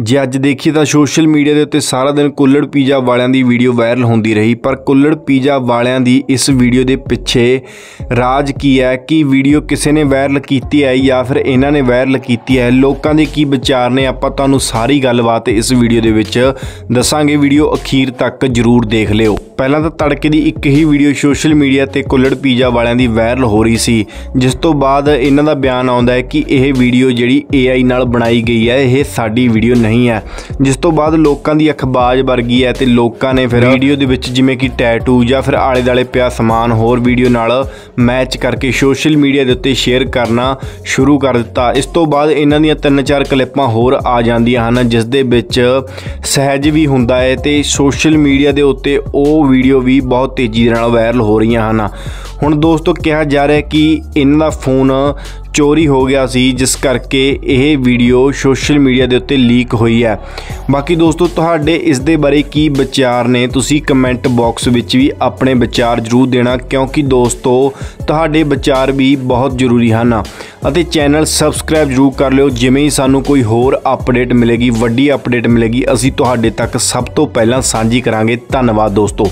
ਜੇ ਅੱਜ ਦੇਖੀਏ ਤਾਂ ਸੋਸ਼ਲ ਮੀਡੀਆ ਦੇ ਉੱਤੇ ਸਾਰਾ ਦਿਨ ਕੁੱਲੜ ਪੀਜ਼ਾ ਵਾਲਿਆਂ ਦੀ ਵੀਡੀਓ ਵਾਇਰਲ ਹੁੰਦੀ ਰਹੀ, ਪਰ ਕੁੱਲੜ ਪੀਜ਼ਾ ਵਾਲਿਆਂ ਦੀ ਇਸ ਵੀਡੀਓ ਦੇ ਪਿੱਛੇ ਰਾਜ ਕੀ ਹੈ? ਕਿ ਵੀਡੀਓ ਕਿਸੇ ਨੇ ਵਾਇਰਲ ਕੀਤੀ ਹੈ ਜਾਂ ਫਿਰ ਇਹਨਾਂ ਨੇ ਵਾਇਰਲ ਕੀਤੀ ਹੈ? ਲੋਕਾਂ ਦੇ ਕੀ ਵਿਚਾਰ ਨੇ? ਆਪਾਂ ਤੁਹਾਨੂੰ ਸਾਰੀ ਗੱਲਬਾਤ ਇਸ ਵੀਡੀਓ ਦੇ ਵਿੱਚ ਦੱਸਾਂਗੇ। ਵੀਡੀਓ ਅਖੀਰ ਤੱਕ ਜਰੂਰ ਦੇਖ ਲਿਓ। ਪਹਿਲਾਂ ਤਾਂ ਤੜਕੇ ਦੀ ਇੱਕ ਹੀ ਵੀਡੀਓ ਸੋਸ਼ਲ ਮੀਡੀਆ ਤੇ ਕੁੱਲੜ ਪੀਜ਼ਾ ਵਾਲਿਆਂ ਦੀ ਵਾਇਰਲ ਹੋ ਰਹੀ ਸੀ, ਜਿਸ ਤੋਂ ਬਾਅਦ ਇਹਨਾਂ ਦਾ ਬਿਆਨ ਆਉਂਦਾ ਹੈ ਕਿ ਇਹ ਵੀਡੀਓ ਜਿਹੜੀ AI ਨਾਲ ਬਣਾਈ ਗਈ ਹੈ, ਇਹ ਸਾਡੀ ਵੀਡੀਓ ਨਹੀਂ ਹੈ। ਜਿਸ ਤੋਂ ਬਾਅਦ ਲੋਕਾਂ ਦੀ ਅਖਬਾਜ ਵਰਗੀ ਹੈ ਤੇ ਲੋਕਾਂ ਨੇ ਫਿਰ ਵੀਡੀਓ ਦੇ ਵਿੱਚ ਜਿਵੇਂ ਕਿ ਟੈਟੂ ਜਾਂ ਫਿਰ ਆਲੇ ਦਾਲੇ ਪਿਆ ਸਮਾਨ ਹੋਰ ਵੀਡੀਓ ਨਾਲ ਮੈਚ ਕਰਕੇ ਸੋਸ਼ਲ ਮੀਡੀਆ ਦੇ ਉੱਤੇ ਸ਼ੇਅਰ ਕਰਨਾ ਸ਼ੁਰੂ ਕਰ ਦਿੱਤਾ। ਇਸ ਤੋਂ ਬਾਅਦ ਇਹਨਾਂ ਦੀਆਂ ਤਿੰਨ ਚਾਰ ਕਲਿੱਪਾਂ ਹੋਰ ਆ ਜਾਂਦੀਆਂ ਹਨ, ਜਿਸ ਦੇ ਵਿੱਚ ਸਹਿਜ ਵੀ ਹੁੰਦਾ ਹੈ ਤੇ ਸੋਸ਼ਲ ਮੀਡੀਆ ਦੇ ਉੱਤੇ ਉਹ ਵੀਡੀਓ ਵੀ ਬਹੁਤ ਤੇਜ਼ੀ ਨਾਲ ਵਾਇਰਲ ਹੋ ਰਹੀਆਂ ਹਨ। ਹੁਣ ਦੋਸਤੋ ਕਿਹਾ ਜਾ ਰਿਹਾ ਕਿ ਇਹਨਾਂ ਦਾ ਫੋਨ ਚੋਰੀ ਹੋ ਗਿਆ ਸੀ, ਜਿਸ ਕਰਕੇ ਇਹ ਵੀਡੀਓ ਸੋਸ਼ਲ ਮੀਡੀਆ ਦੇ ਉੱਤੇ ਲੀਕ ਹੋਈ ਹੈ। ਬਾਕੀ ਦੋਸਤੋ ਤੁਹਾਡੇ ਇਸ ਦੇ ਬਾਰੇ ਕੀ ਵਿਚਾਰ ਨੇ, ਤੁਸੀਂ ਕਮੈਂਟ ਬਾਕਸ ਵਿੱਚ ਵੀ ਆਪਣੇ ਵਿਚਾਰ ਜ਼ਰੂਰ ਦੇਣਾ, ਕਿਉਂਕਿ ਦੋਸਤੋ ਤੁਹਾਡੇ ਵਿਚਾਰ ਵੀ ਬਹੁਤ ਜ਼ਰੂਰੀ ਹਨ। ਅਤੇ ਚੈਨਲ ਸਬਸਕ੍ਰਾਈਬ ਜ਼ਰੂਰ ਕਰ ਲਿਓ, ਜਿਵੇਂ ਹੀ ਸਾਨੂੰ ਕੋਈ ਹੋਰ ਅਪਡੇਟ ਮਿਲੇਗੀ, ਵੱਡੀ ਅਪਡੇਟ ਮਿਲੇਗੀ, ਅਸੀਂ ਤੁਹਾਡੇ ਤੱਕ ਸਭ ਤੋਂ ਪਹਿਲਾਂ ਸਾਂਝੀ ਕਰਾਂਗੇ। ਧੰਨਵਾਦ ਦੋਸਤੋ।